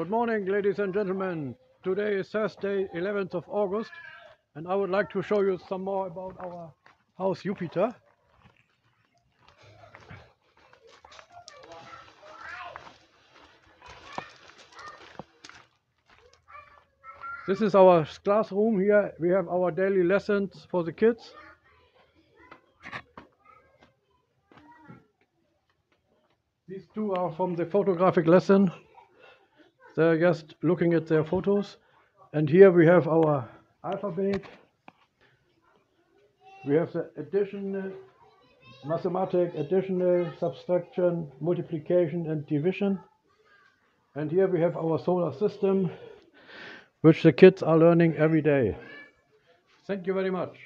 Good morning, ladies and gentlemen. Today is Thursday, 11th of August, and I would like to show you some more about our house Jupiter. This is our classroom here. We have our daily lessons for the kids. These two are from the photographic lesson. They're just looking at their photos. And here we have our alphabet. We have the addition, mathematics, additional, subtraction, multiplication, and division. And here we have our solar system, which the kids are learning every day. Thank you very much.